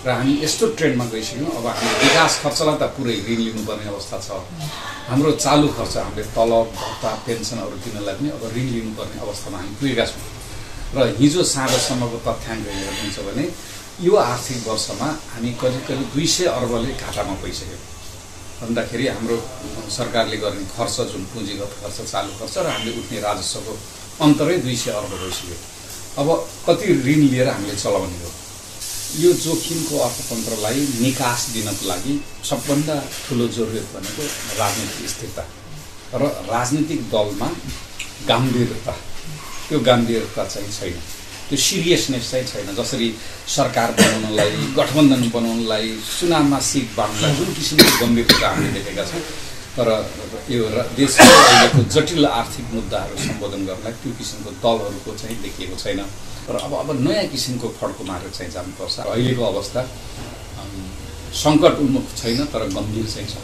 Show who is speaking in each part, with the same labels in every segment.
Speaker 1: र हामी यस्तो ट्रेन्डमा गइसक्यौँ। अब हामी विकास खर्चलाई त पुरै ऋण लिनुपर्ने अवस्था छ। हाम्रो चालु खर्च हामीले तलब भत्ता पेन्सनहरू दिनलाई पनि अब ऋण लिनुपर्ने अवस्थामा हामी पुगेका छौँ। र हिजो साँझसम्मको तथ्याङ्क हेर्नुहुन्छ भने यो आर्थिक वर्षमा हामी करिब करिब दुई सय अर्बले घाटामा गइसक्यौँ। भन्दाखेरि हाम्रो सरकारले गर्ने खर्च जुन पुँजीगत खर्च चालु खर्च र हामीले उठ्ने राजस्वको अन्तरै दुई सय अर्ब गइसक्यो। अब कति ऋण लिएर हामीले चलाउने हो? यो जोखिमको अर्थतन्त्रलाई निकास दिनको लागि सबभन्दा ठुलो जरुरत भनेको राजनीतिक स्थिरता र राजनीतिक दलमा गाम्भीर्यता। त्यो गाम्भीर्यता चाहिँ छैन। त्यो सिरियसनेस चाहिँ छैन। जसरी सरकार बनाउनलाई गठबन्धन बनाउनलाई चुनावमा सिट बाँड्नलाई जुन किसिमको गम्भीरता हामीले देखेका छौँ तर यो देशको अहिलेको जटिल आर्थिक मुद्दाहरू सम्बोधन गर्नलाई त्यो किसिमको दलहरूको चाहिँ देखिएको छैन। र अब अब नयाँ किसिमको फड्को मारेर चाहिँ जानुपर्छ। अहिलेको अवस्था सङ्कट उन्मुख छैन तर गम्भीर चाहिँ छ।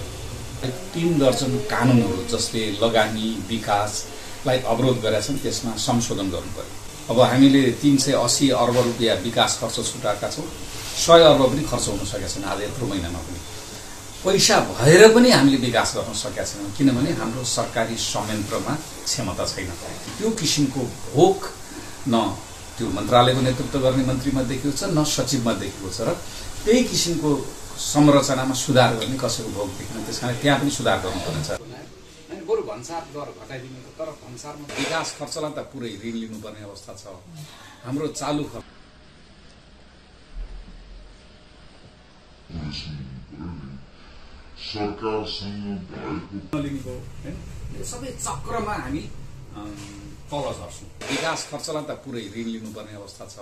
Speaker 1: तिन दर्जन कानुनहरू जसले लगानी विकासलाई अवरोध गरेका छन् त्यसमा संशोधन गर्नु पर्यो अब हामीले तिन सय अस्सी अर्ब रुपियाँ विकास खर्च छुटाएका छौँ। सय अर्ब पनि खर्च हुन सकेका छैन आज यत्रो महिनामा पनि। पैसा भएर पनि हामीले विकास गर्न सकेका छैनौँ। किनभने हाम्रो सरकारी संयन्त्रमा क्षमता छैन। त्यो किसिमको भोक न त्यो मन्त्रालयको नेतृत्व गर्ने मन्त्रीमा देखिएको छ न सचिवमा देखिएको छ र त्यही किसिमको संरचनामा सुधार गर्ने कसैको भोग देखिन त्यस कारण त्यहाँ पनि सुधार गर्नुपर्ने छ होइन, बरु भन्सार दर घटाइदिनु तर भन्सारमा विकास खर्चलाई त पुरै ऋण लिनुपर्ने अवस्था छ। हाम्रो चालु खर्च
Speaker 2: सरकारसँग
Speaker 1: होइन सबै चक्रमा हामी तल झर्छौँ विकास खर्चलाई त पुरै ऋण लिनुपर्ने अवस्था छ।